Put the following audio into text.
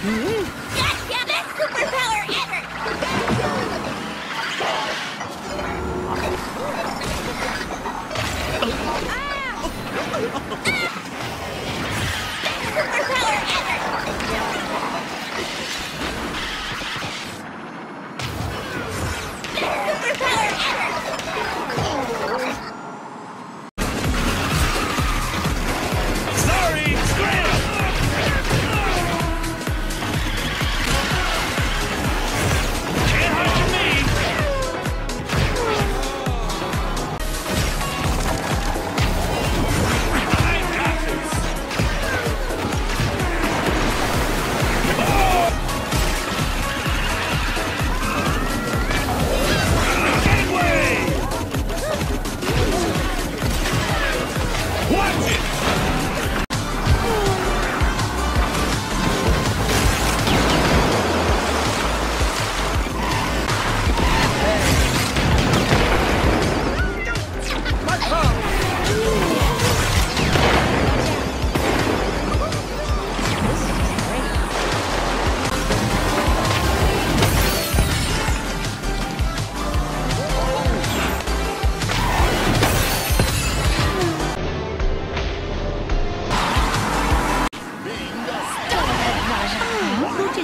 Mm-hmm.